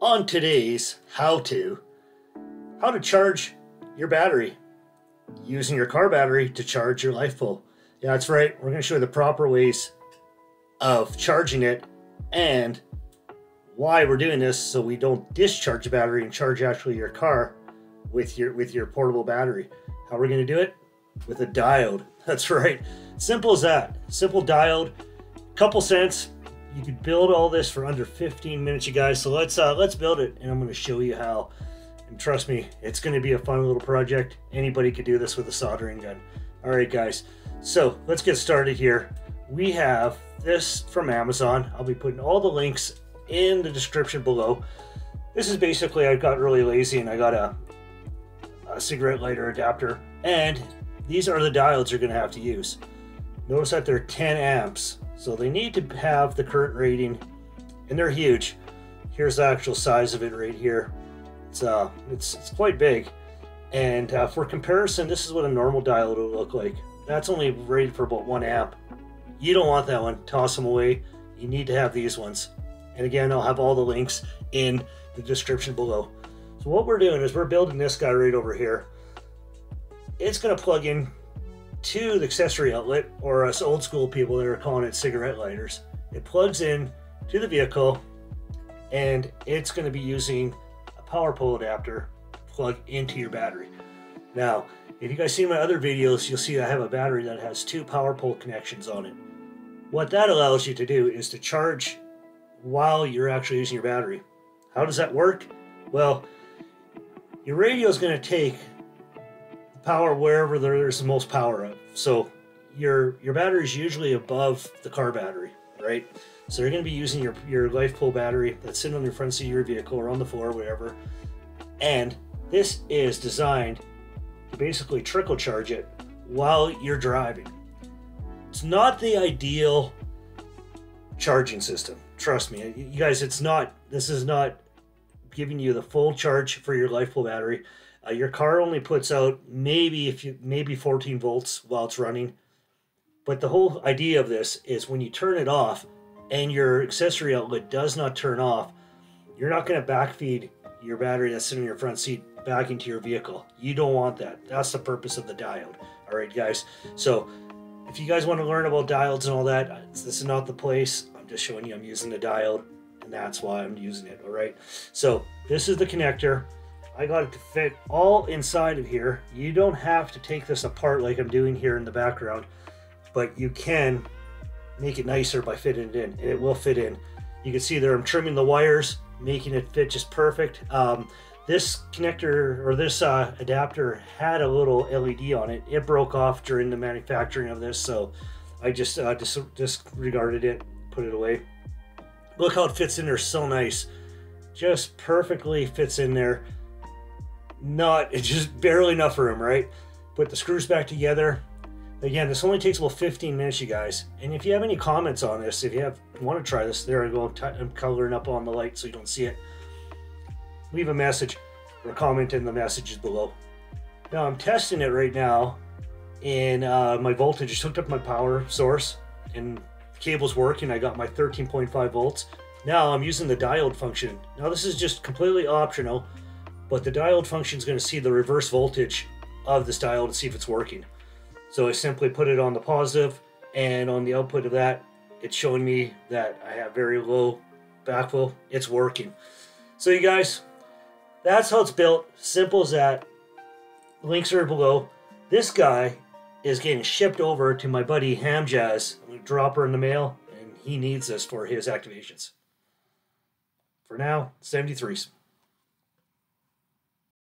on today's how to how to charge your battery using your car battery to charge your LifePool. Yeah, that's right. We're going to show you the proper ways of charging it and why we're doing this so we don't discharge the battery and charge actually your car with your with your portable battery. How we're going to do it? With a diode. That's right. Simple as that. Simple diode. Couple cents, you could build all this for under 15 minutes, you guys. So let's uh, let's build it, and I'm going to show you how. And trust me, it's going to be a fun little project. Anybody could do this with a soldering gun. All right, guys. So let's get started here. We have this from Amazon. I'll be putting all the links in the description below. This is basically I got really lazy and I got a, a cigarette lighter adapter, and these are the diodes you're going to have to use. Notice that they're 10 amps. So they need to have the current rating, and they're huge. Here's the actual size of it right here. It's uh, it's it's quite big. And uh, for comparison, this is what a normal diode would look like. That's only rated for about one amp. You don't want that one. Toss them away. You need to have these ones. And again, I'll have all the links in the description below. So what we're doing is we're building this guy right over here. It's going to plug in to the accessory outlet, or us old school people that are calling it cigarette lighters. It plugs in to the vehicle and it's going to be using a power pole adapter plug into your battery. Now, if you guys see my other videos, you'll see I have a battery that has two power pole connections on it. What that allows you to do is to charge while you're actually using your battery. How does that work? Well, your radio is going to take power wherever there's the most power of. So your your battery is usually above the car battery, right? So you're going to be using your your life LifePool battery that's sitting on the front seat of your vehicle or on the floor, whatever. And this is designed to basically trickle charge it while you're driving. It's not the ideal charging system. Trust me, you guys. It's not. This is not giving you the full charge for your life LifePool battery. Uh, your car only puts out maybe if you maybe 14 volts while it's running. But the whole idea of this is when you turn it off and your accessory outlet does not turn off, you're not going to backfeed your battery that's sitting in your front seat back into your vehicle. You don't want that. That's the purpose of the diode. All right, guys. So if you guys want to learn about diodes and all that, this is not the place. I'm just showing you I'm using the diode, and that's why I'm using it. All right. So this is the connector. I got it to fit all inside of here. You don't have to take this apart like I'm doing here in the background, but you can make it nicer by fitting it in, and it will fit in. You can see there I'm trimming the wires, making it fit just perfect. Um, this connector or this uh, adapter had a little LED on it. It broke off during the manufacturing of this, so I just uh, dis disregarded it, put it away. Look how it fits in there so nice. Just perfectly fits in there not, it's just barely enough room, right? Put the screws back together. Again, this only takes about 15 minutes, you guys. And if you have any comments on this, if you have want to try this, there I go. I'm coloring up on the light so you don't see it. Leave a message or comment in the messages below. Now I'm testing it right now, and uh, my voltage just hooked up my power source, and cable's working. I got my 13.5 volts. Now I'm using the diode function. Now this is just completely optional but the diode function is going to see the reverse voltage of this diode to see if it's working. So I simply put it on the positive, and on the output of that, it's showing me that I have very low backflow. It's working. So you guys, that's how it's built. Simple as that. Links are below. This guy is getting shipped over to my buddy Ham Hamjazz. I'm going to drop her in the mail, and he needs this for his activations. For now, 73s.